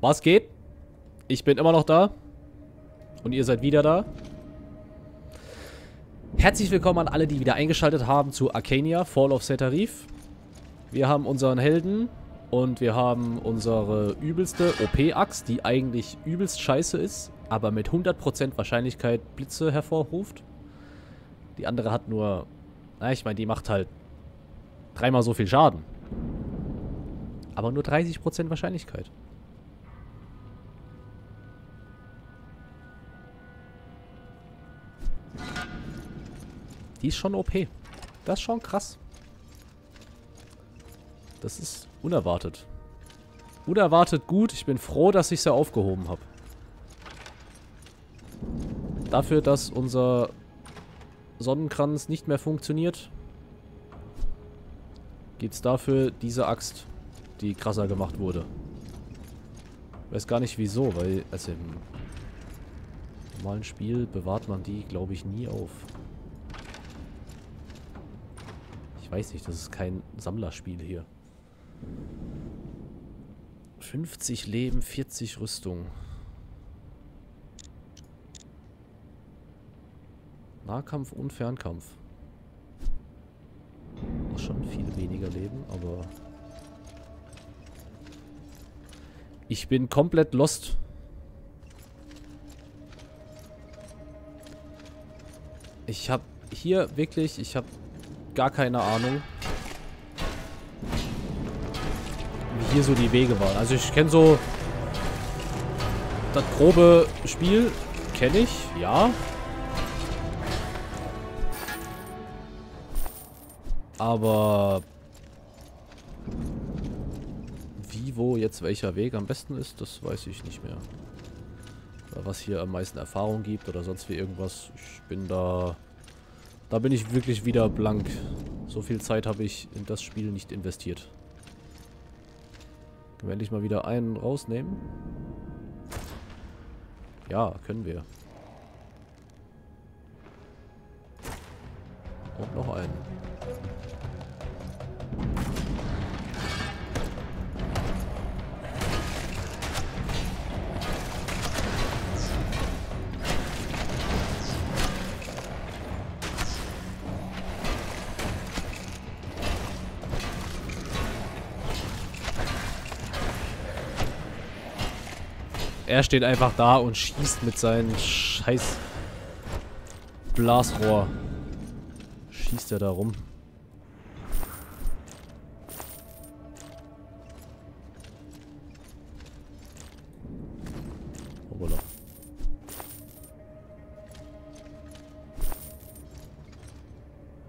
Was geht? Ich bin immer noch da. Und ihr seid wieder da. Herzlich willkommen an alle, die wieder eingeschaltet haben zu Arcania, Fall of Setarif. Wir haben unseren Helden und wir haben unsere übelste OP-Axt, die eigentlich übelst scheiße ist, aber mit 100% Wahrscheinlichkeit Blitze hervorruft. Die andere hat nur, na ich meine, die macht halt dreimal so viel Schaden. Aber nur 30% Wahrscheinlichkeit. Die ist schon OP. Das ist schon krass. Das ist unerwartet. Unerwartet gut. Ich bin froh, dass ich sie aufgehoben habe. Dafür, dass unser Sonnenkranz nicht mehr funktioniert, gibt es dafür diese Axt, die krasser gemacht wurde. Weiß gar nicht wieso, weil also im normalen Spiel bewahrt man die, glaube ich, nie auf. Weiß nicht, das ist kein Sammlerspiel hier. 50 Leben, 40 Rüstung. Nahkampf und Fernkampf. Auch schon viel weniger Leben, aber... Ich bin komplett lost. Ich habe hier wirklich, ich habe gar keine Ahnung, wie hier so die Wege waren. Also ich kenne so das grobe Spiel, kenne ich, ja. Aber wie, wo jetzt welcher Weg am besten ist, das weiß ich nicht mehr. Oder was hier am meisten Erfahrung gibt oder sonst wie irgendwas. Ich bin da... Da bin ich wirklich wieder blank. So viel Zeit habe ich in das Spiel nicht investiert. Können wir endlich mal wieder einen rausnehmen? Ja, können wir. Und noch Er steht einfach da und schießt mit seinem scheiß Blasrohr. Schießt er da rum.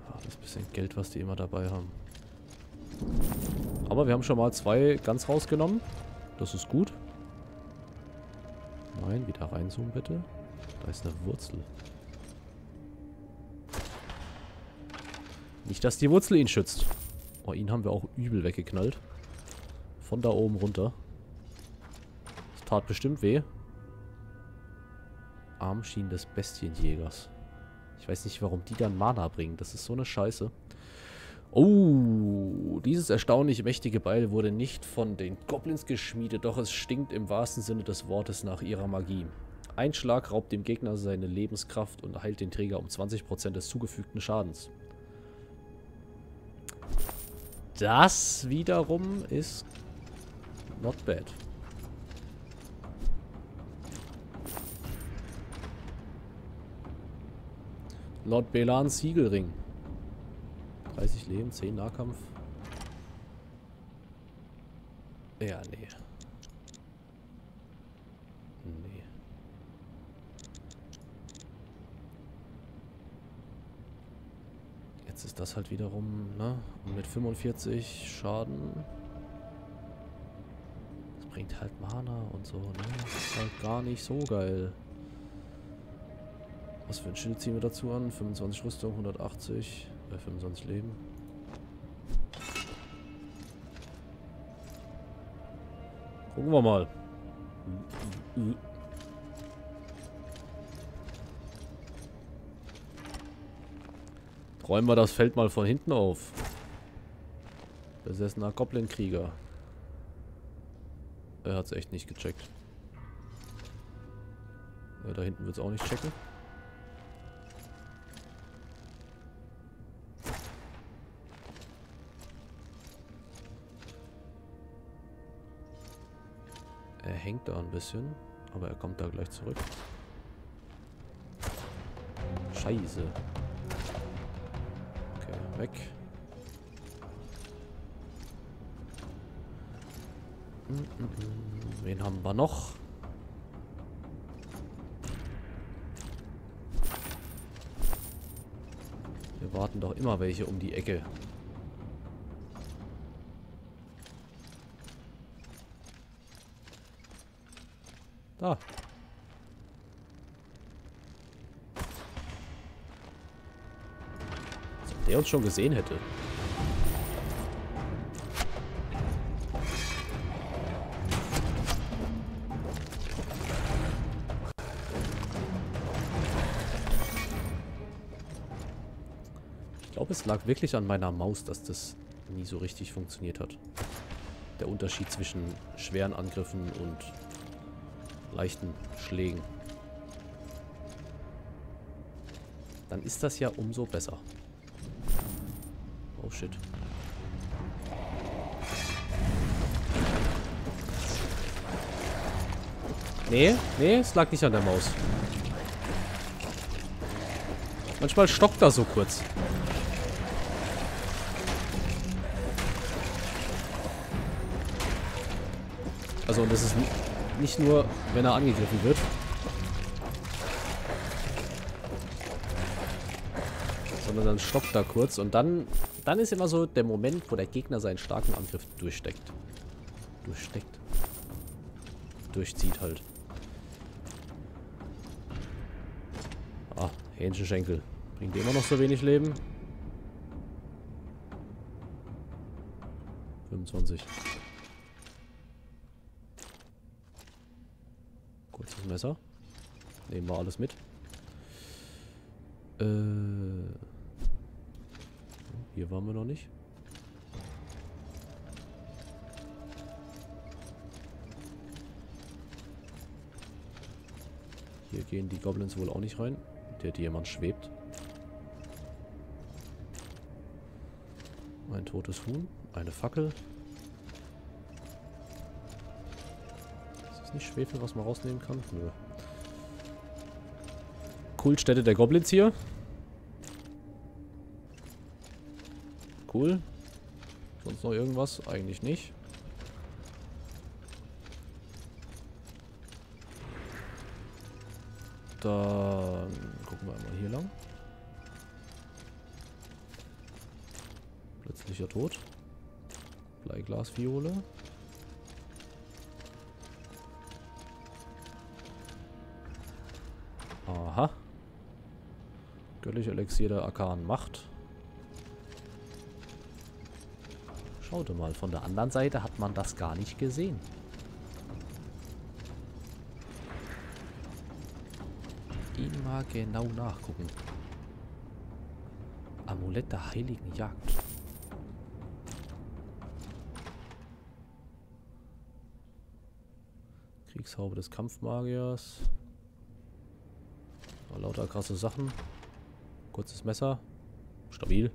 Ah, das bisschen Geld, was die immer dabei haben. Aber wir haben schon mal zwei ganz rausgenommen. Das ist gut. Nein, wieder reinzoomen bitte. Da ist eine Wurzel. Nicht, dass die Wurzel ihn schützt. Oh, ihn haben wir auch übel weggeknallt. Von da oben runter. Das tat bestimmt weh. Armschienen des Bestienjägers. Ich weiß nicht, warum die dann Mana bringen. Das ist so eine Scheiße. Oh, dieses erstaunlich mächtige Beil wurde nicht von den Goblins geschmiedet, doch es stinkt im wahrsten Sinne des Wortes nach ihrer Magie. Ein Schlag raubt dem Gegner seine Lebenskraft und heilt den Träger um 20% des zugefügten Schadens. Das wiederum ist not bad. Lord Belans Siegelring. 30 Leben, 10 Nahkampf. Ja, nee. Nee. Jetzt ist das halt wiederum, ne? Und mit 45 Schaden. Das bringt halt Mana und so, ne? Das ist halt gar nicht so geil. Was für ein Schild ziehen wir dazu an? 25 Rüstung, 180. Bei 25 Leben. Gucken wir mal. Räumen wir das Feld mal von hinten auf. Besessener Goblin-Krieger. Er hat es echt nicht gecheckt. Ja, da hinten wird es auch nicht checken. Hängt da ein bisschen, aber er kommt da gleich zurück. Scheiße. Okay, weg. Mm, mm, mm. Wen haben wir noch? Wir warten doch immer welche um die Ecke. Da. Als ob der uns schon gesehen hätte. Ich glaube, es lag wirklich an meiner Maus, dass das nie so richtig funktioniert hat. Der Unterschied zwischen schweren Angriffen und leichten Schlägen. Dann ist das ja umso besser. Oh shit. Nee, nee, es lag nicht an der Maus. Manchmal stockt er so kurz. Also, und das ist nicht nur, wenn er angegriffen wird. Sondern dann stockt er kurz und dann, dann ist immer so der Moment, wo der Gegner seinen starken Angriff durchsteckt. Durchsteckt. Durchzieht halt. Ah, Hähnchenschenkel. Bringt immer noch so wenig Leben. 25. Kurzes Messer. Nehmen wir alles mit. Äh, hier waren wir noch nicht. Hier gehen die Goblins wohl auch nicht rein. Der jemand schwebt. Ein totes Huhn. Eine Fackel. Nicht Schwefel, was man rausnehmen kann? Nö. Kultstätte der Goblins hier. Cool. Sonst noch irgendwas? Eigentlich nicht. Dann gucken wir einmal hier lang. Plötzlicher Tod. Bleiglasviole. Aha. Göttliche Elixier der Arkan Macht. Schaute mal, von der anderen Seite hat man das gar nicht gesehen. Mal genau nachgucken. Amulett der heiligen Jagd. Kriegshaube des Kampfmagiers. Lauter krasse Sachen. Kurzes Messer. Stabil.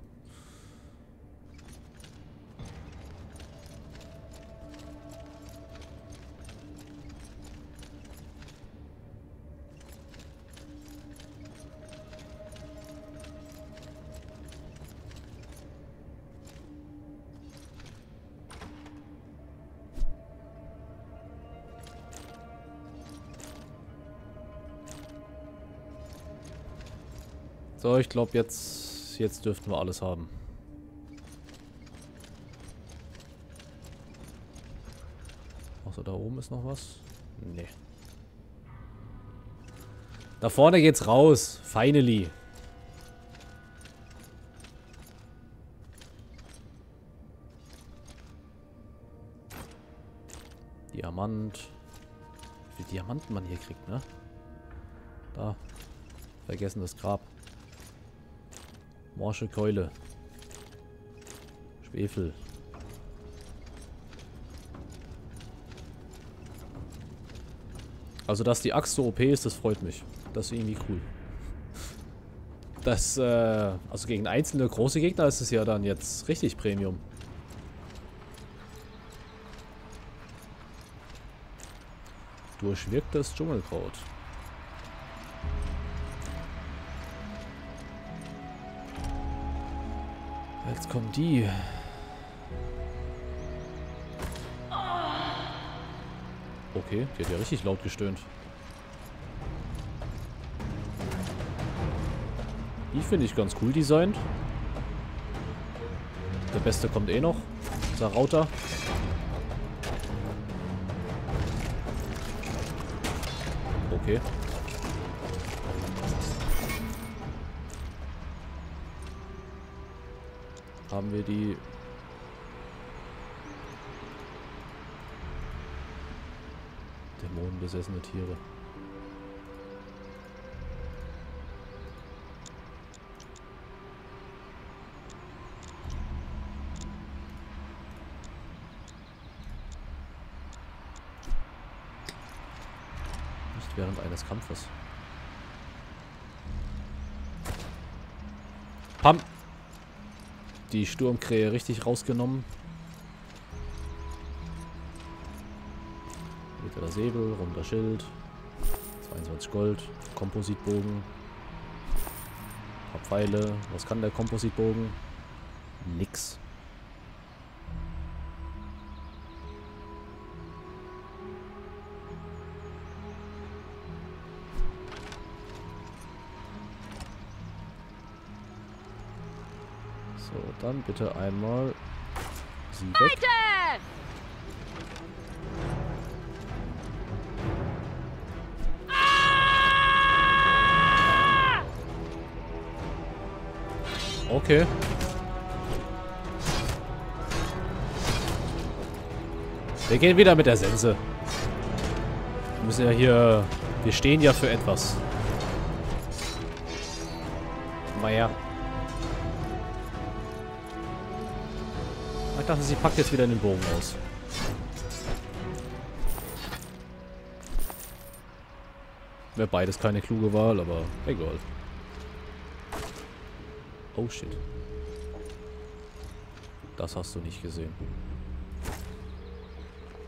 Ich glaube jetzt, jetzt dürften wir alles haben. Außer da oben ist noch was. Nee. Da vorne geht's raus. Finally. Diamant. Wie viel Diamanten man hier kriegt, ne? Da. Vergessen das Grab. Morsche Keule. Schwefel. Also, dass die Axt so OP ist, das freut mich. Das ist irgendwie cool. Das, äh, also gegen einzelne große Gegner ist es ja dann jetzt richtig Premium. Durchwirktes Dschungelkraut. Kommen die. Okay, die hat ja richtig laut gestöhnt. Die finde ich ganz cool designt. Der beste kommt eh noch. Unser Router. Okay. Haben wir die... Dämonenbesessene Tiere. Nicht während eines Kampfes. Pam! Die Sturmkrähe richtig rausgenommen. Wieder Säbel, runder Schild. 22 Gold. Kompositbogen. Ein paar Pfeile. Was kann der Kompositbogen? Nix. Dann bitte einmal sie weg. Weiter! Okay. Wir gehen wieder mit der Sense. Wir müssen ja hier... Wir stehen ja für etwas. Naja. Ich dachte, sie packt jetzt wieder den Bogen aus. Wäre beides keine kluge Wahl, aber egal. Oh shit. Das hast du nicht gesehen.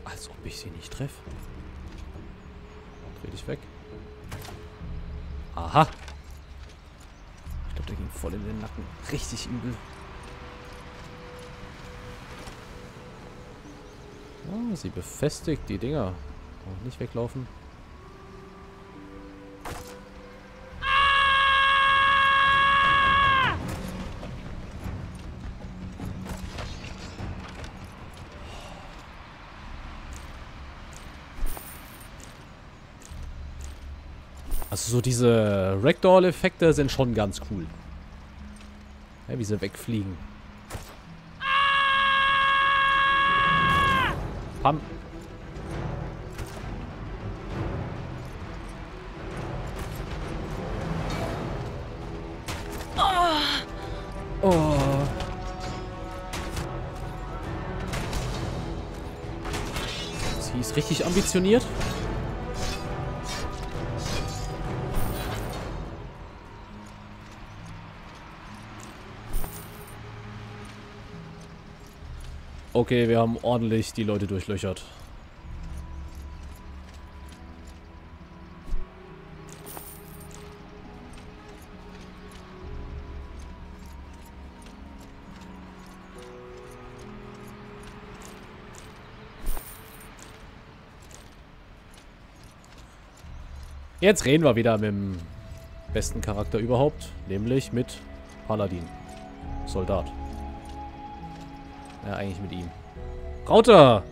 Als ob ich sie nicht treffe. Dreh dich weg. Aha. Ich glaube, der ging voll in den Nacken. Richtig übel. Sie befestigt die Dinger. Und nicht weglaufen. Also so diese Ragdoll-Effekte sind schon ganz cool. Ja, wie sie wegfliegen. Pam. Oh. Sie ist richtig ambitioniert. Okay, wir haben ordentlich die Leute durchlöchert. Jetzt reden wir wieder mit dem besten Charakter überhaupt, nämlich mit Paladin. Soldat. Ja, eigentlich mit ihm. Rauter!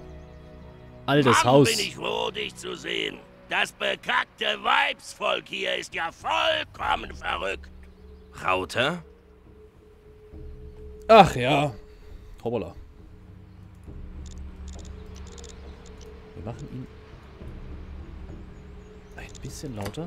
Altes Mann, Haus. bin ich froh, dich zu sehen. Das bekackte Weibsvolk hier ist ja vollkommen verrückt. Rauter? Ach ja. Hoppala. Wir machen ihn ein bisschen lauter.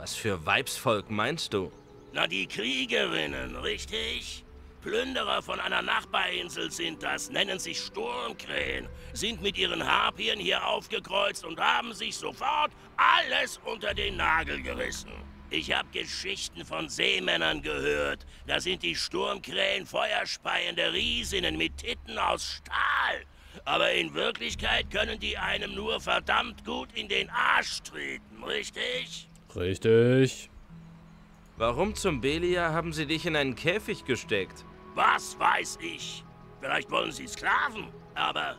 Was für Weibsvolk meinst du? Na, die Kriegerinnen, richtig? Plünderer von einer Nachbarinsel sind das, nennen sich Sturmkrähen, sind mit ihren Harpien hier aufgekreuzt und haben sich sofort alles unter den Nagel gerissen. Ich habe Geschichten von Seemännern gehört. Da sind die Sturmkrähen feuerspeiende Riesinnen mit Titten aus Stahl. Aber in Wirklichkeit können die einem nur verdammt gut in den Arsch treten, richtig? Richtig. Warum zum Belia haben sie dich in einen Käfig gesteckt? Was weiß ich? Vielleicht wollen sie Sklaven, aber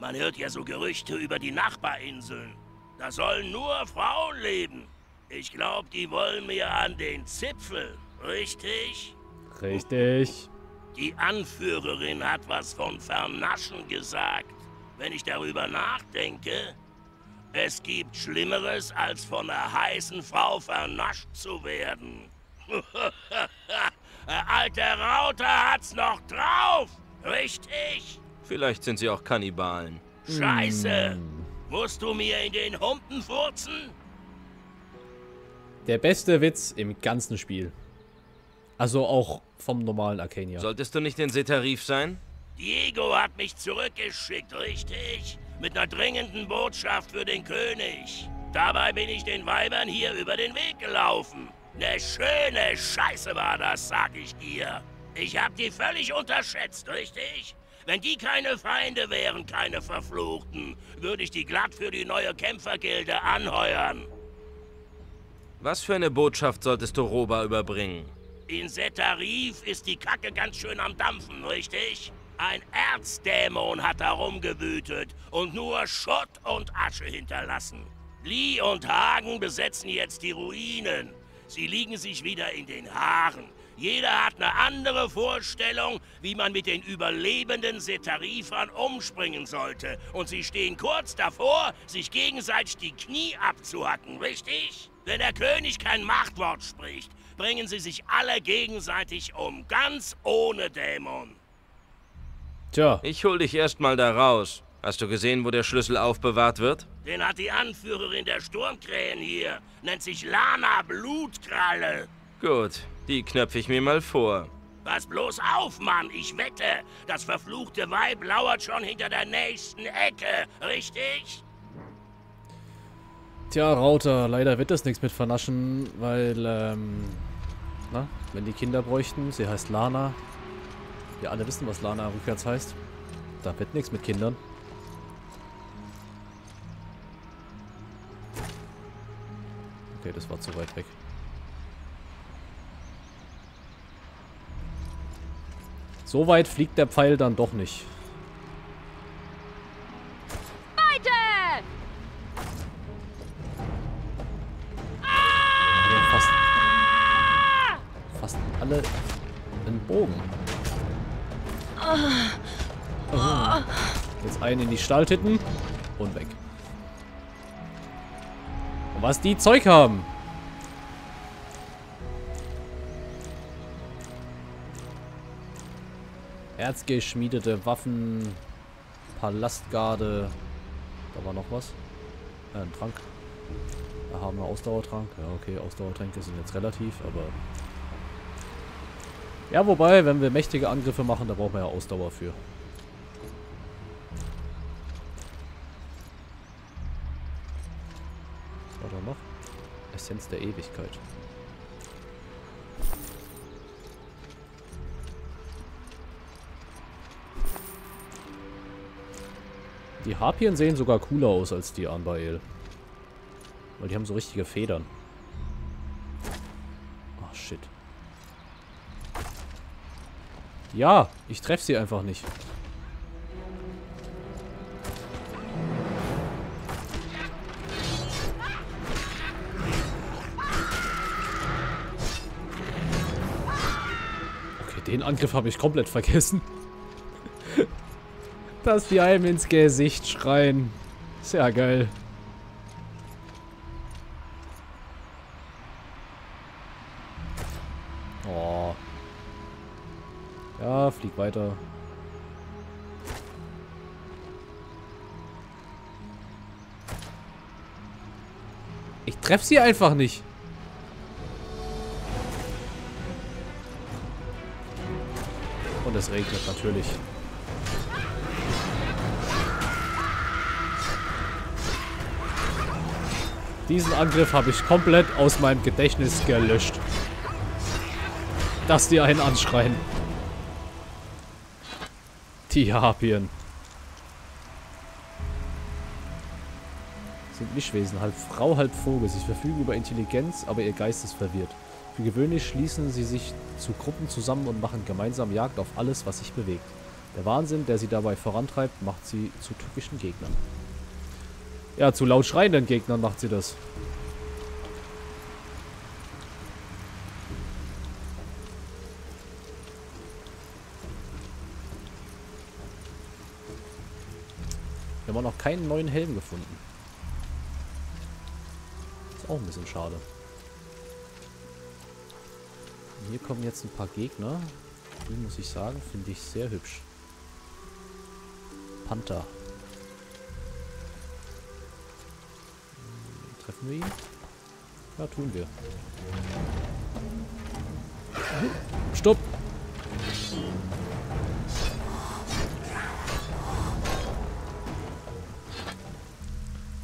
man hört ja so Gerüchte über die Nachbarinseln. Da sollen nur Frauen leben. Ich glaube, die wollen mir an den Zipfel, richtig? Richtig. Die Anführerin hat was von Vernaschen gesagt. Wenn ich darüber nachdenke, es gibt Schlimmeres, als von einer heißen Frau vernascht zu werden. Alter Rauter hat's noch drauf. Richtig? Vielleicht sind sie auch Kannibalen. Scheiße. Mm. Musst du mir in den Humpen furzen? Der beste Witz im ganzen Spiel. Also auch vom normalen Arcania. Solltest du nicht in Setarif sein? Diego hat mich zurückgeschickt, richtig? Mit einer dringenden Botschaft für den König. Dabei bin ich den Weibern hier über den Weg gelaufen. Ne schöne Scheiße war das, sag ich dir. Ich hab die völlig unterschätzt, richtig? Wenn die keine Feinde wären, keine Verfluchten, würde ich die glatt für die neue Kämpfergilde anheuern. Was für eine Botschaft solltest du Roba überbringen? In Setarif ist die Kacke ganz schön am Dampfen, richtig? Ein Erzdämon hat herumgewütet und nur Schutt und Asche hinterlassen. Lee und Hagen besetzen jetzt die Ruinen. Sie liegen sich wieder in den Haaren. Jeder hat eine andere Vorstellung, wie man mit den überlebenden Setarifern umspringen sollte. Und sie stehen kurz davor, sich gegenseitig die Knie abzuhacken, richtig? Wenn der König kein Machtwort spricht, bringen sie sich alle gegenseitig um, ganz ohne Dämon. Tja. Ich hol dich erstmal da raus. Hast du gesehen, wo der Schlüssel aufbewahrt wird? Den hat die Anführerin der Sturmkrähen hier. Nennt sich Lana Blutkralle. Gut, die knöpfe ich mir mal vor. Pass bloß auf, Mann. Ich wette, das verfluchte Weib lauert schon hinter der nächsten Ecke. Richtig? Tja, Rauter, leider wird das nichts mit vernaschen, weil, ähm, na, wenn die Kinder bräuchten, sie heißt Lana. Wir alle wissen, was Lana rückwärts heißt. Da wird nichts mit Kindern. Okay, das war zu weit weg. So weit fliegt der Pfeil dann doch nicht. Weiter! Fast, fast alle einen Bogen. Oh. Jetzt einen in die Stahltitten und weg was die Zeug haben. Erzgeschmiedete Waffen, Palastgarde. Da war noch was. Äh, ein Trank. Da haben wir Ausdauertrank. Ja, okay, Ausdauertränke sind jetzt relativ, aber... Ja, wobei, wenn wir mächtige Angriffe machen, da brauchen wir ja Ausdauer für. Essenz der Ewigkeit. Die Harpien sehen sogar cooler aus als die Anbael. Weil die haben so richtige Federn. Oh, shit. Ja, ich treffe sie einfach nicht. Den Angriff habe ich komplett vergessen. Dass die einem ins Gesicht schreien. Sehr geil. Ich treffe sie einfach nicht. Und es regnet natürlich. Diesen Angriff habe ich komplett aus meinem Gedächtnis gelöscht. Dass die einen anschreien. Die Harpien. Mischwesen, halb Frau, halb Vogel. Sie verfügen über Intelligenz, aber ihr Geist ist verwirrt. Für gewöhnlich schließen sie sich zu Gruppen zusammen und machen gemeinsam Jagd auf alles, was sich bewegt. Der Wahnsinn, der sie dabei vorantreibt, macht sie zu tückischen Gegnern. Ja, zu laut schreienden Gegnern macht sie das. Wir haben auch noch keinen neuen Helm gefunden. Ist auch ein bisschen schade. Hier kommen jetzt ein paar Gegner. Die muss ich sagen, finde ich sehr hübsch. Panther. Hm, treffen wir ihn? Ja, tun wir. Stopp!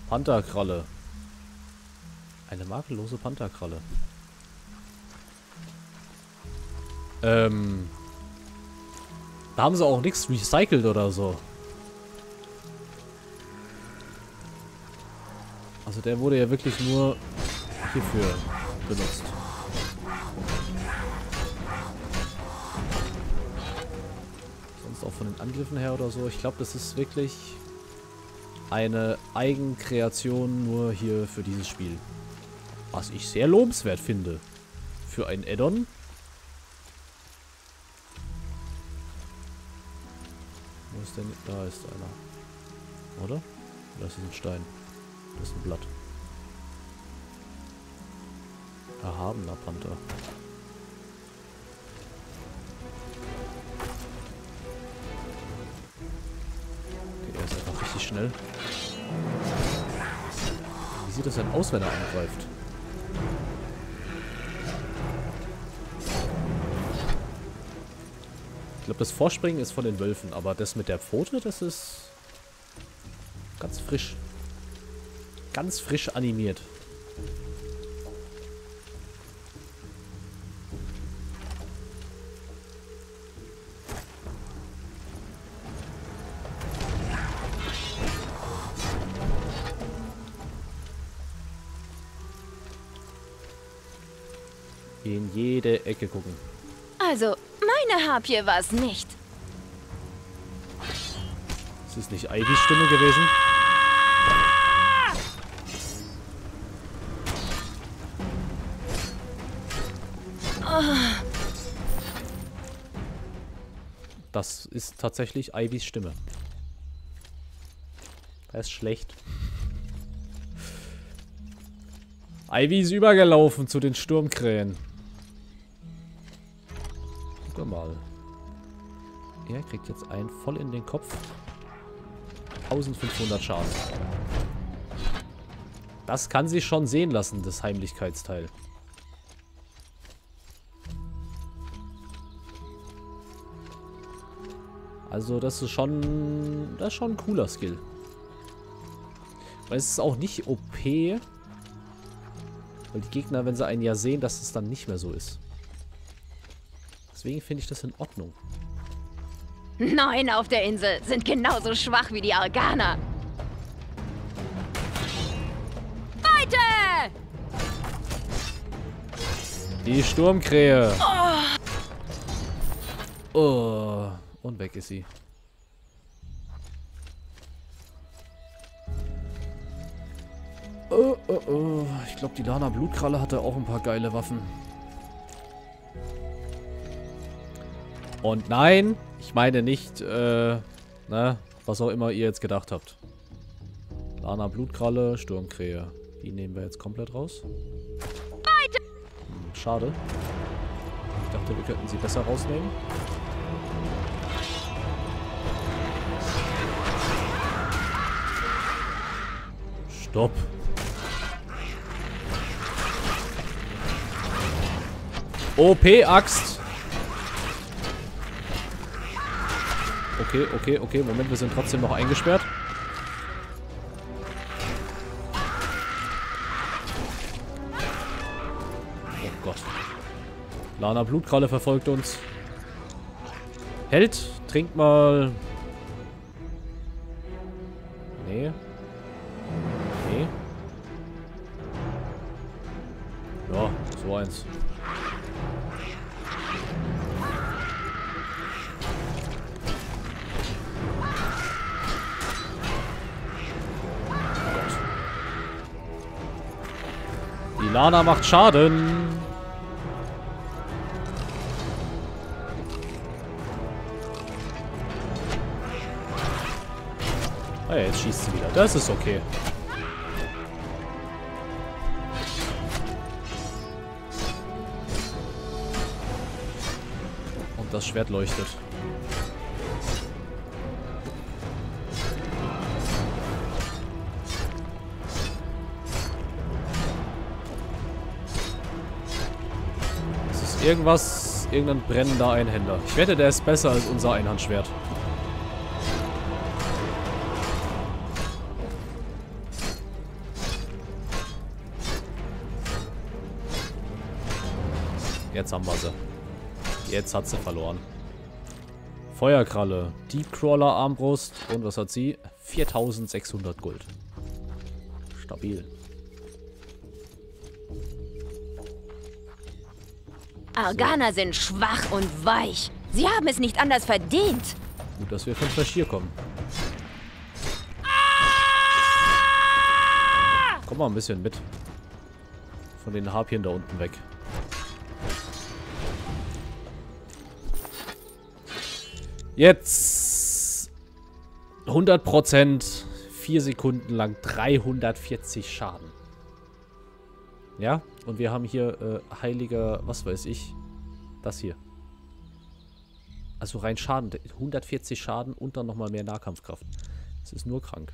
Pantherkralle. Eine makellose Pantherkralle. Ähm. Da haben sie auch nichts recycelt oder so. Also der wurde ja wirklich nur hierfür benutzt. Sonst auch von den Angriffen her oder so. Ich glaube, das ist wirklich eine Eigenkreation nur hier für dieses Spiel. Was ich sehr lobenswert finde. Für ein Addon denn? Da ist einer. Oder? Das ist ein Stein. Das ist ein Blatt. Erhabener Panther. Okay, er ist einfach richtig schnell. Wie sieht das denn aus, wenn er angreift? Glaube, das Vorspringen ist von den Wölfen, aber das mit der Pfote, das ist ganz frisch. Ganz frisch animiert. In jede Ecke gucken. Also, meine Harpie war es nicht. Ist es nicht Ivys Stimme gewesen? Das ist tatsächlich Ivys Stimme. Das ist schlecht. Ivy ist übergelaufen zu den Sturmkrähen mal. Er kriegt jetzt einen voll in den Kopf. 1500 Schaden. Das kann sich schon sehen lassen, das Heimlichkeitsteil. Also das ist schon, das ist schon ein cooler Skill. Weil es ist auch nicht OP, weil die Gegner, wenn sie einen ja sehen, dass es dann nicht mehr so ist. Deswegen finde ich das in Ordnung. Neun auf der Insel sind genauso schwach wie die Arganer. Weiter! Die Sturmkrähe. Oh. oh. Und weg ist sie. Oh, oh, oh. Ich glaube, die Lana Blutkralle hatte auch ein paar geile Waffen. Und nein, ich meine nicht, äh, ne, was auch immer ihr jetzt gedacht habt. Lana Blutkralle, Sturmkrähe. Die nehmen wir jetzt komplett raus. Hm, schade. Ich dachte, wir könnten sie besser rausnehmen. Stopp. OP-Axt. Okay, okay, okay. Moment, wir sind trotzdem noch eingesperrt. Oh Gott. Lana Blutkralle verfolgt uns. Held, trink mal... Lana macht Schaden. Ah jetzt schießt sie wieder. Das ist okay. Und das Schwert leuchtet. Irgendwas, irgendein brennender Einhänder. Ich wette, der ist besser als unser Einhandschwert. Jetzt haben wir sie. Jetzt hat sie verloren. Feuerkralle, Deepcrawler Armbrust und was hat sie? 4600 Gold. Stabil. Arganer sind schwach und weich. Sie haben es nicht anders verdient. Gut, dass wir von Flash kommen. Komm mal ein bisschen mit. Von den Harpien da unten weg. Jetzt 100%, 4 Sekunden lang 340 Schaden. Ja, und wir haben hier äh, heiliger, was weiß ich, das hier. Also rein Schaden, 140 Schaden und dann nochmal mehr Nahkampfkraft. Das ist nur krank.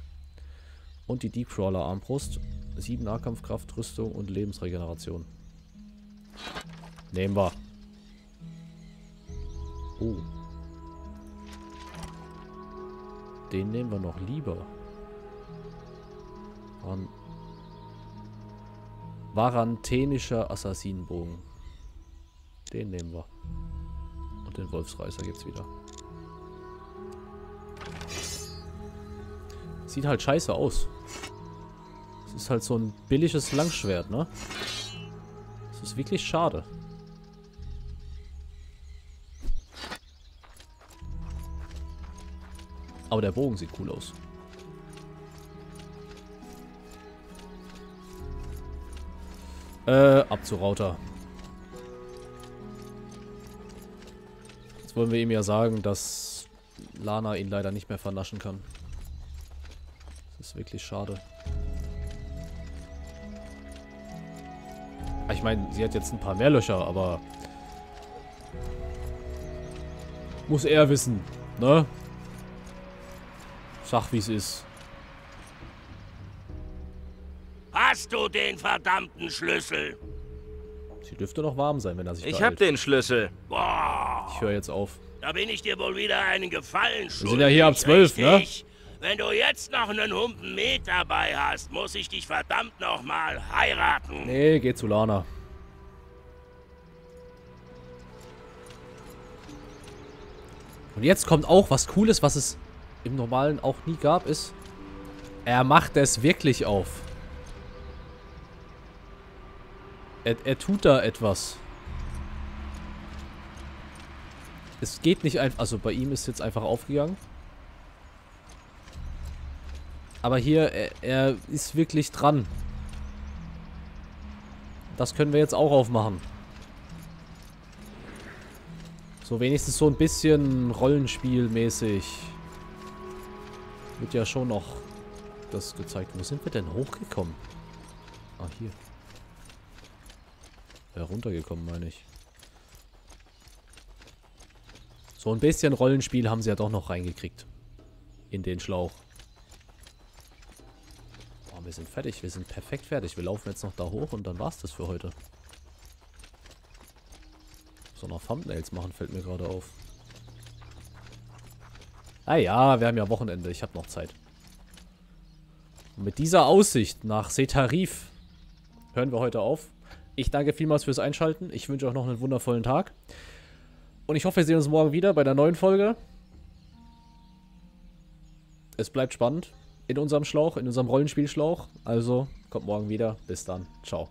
Und die Deepcrawler Armbrust, 7 Nahkampfkraft, Rüstung und Lebensregeneration. Nehmen wir. Oh. Den nehmen wir noch lieber. Waren Varanthenischer Assassinenbogen. Den nehmen wir. Und den Wolfsreißer gibt's wieder. Sieht halt scheiße aus. Es ist halt so ein billiges Langschwert, ne? Das ist wirklich schade. Aber der Bogen sieht cool aus. Äh, ab zu Rauter. Jetzt wollen wir ihm ja sagen, dass Lana ihn leider nicht mehr vernaschen kann. Das ist wirklich schade. Ich meine, sie hat jetzt ein paar mehr Löcher, aber... Muss er wissen, ne? Sag, wie es ist. Hast du den verdammten Schlüssel? Sie dürfte noch warm sein, wenn er sich Ich hab den Schlüssel. Boah, Ich höre jetzt auf. da bin ich dir wohl wieder einen Gefallen schuldig. Wir sind ja hier ab 12, ne? Wenn du jetzt noch einen Humpen Met dabei hast, muss ich dich verdammt noch mal heiraten. Nee, geh zu Lana. Und jetzt kommt auch was Cooles, was es im Normalen auch nie gab, ist... Er macht es wirklich auf. Er, er tut da etwas. Es geht nicht einfach... Also bei ihm ist jetzt einfach aufgegangen. Aber hier, er, er ist wirklich dran. Das können wir jetzt auch aufmachen. So wenigstens so ein bisschen Rollenspielmäßig. Wird ja schon noch das gezeigt. Wo sind wir denn hochgekommen? Ah, hier. Ja, runtergekommen, meine ich. So ein bisschen Rollenspiel haben sie ja doch noch reingekriegt. In den Schlauch. Oh, wir sind fertig. Wir sind perfekt fertig. Wir laufen jetzt noch da hoch und dann war's das für heute. So noch Thumbnails machen, fällt mir gerade auf. Ah ja, wir haben ja Wochenende. Ich habe noch Zeit. Und mit dieser Aussicht nach Setarif hören wir heute auf. Ich danke vielmals fürs Einschalten. Ich wünsche euch noch einen wundervollen Tag. Und ich hoffe, wir sehen uns morgen wieder bei der neuen Folge. Es bleibt spannend in unserem Schlauch, in unserem Rollenspielschlauch. Also kommt morgen wieder. Bis dann. Ciao.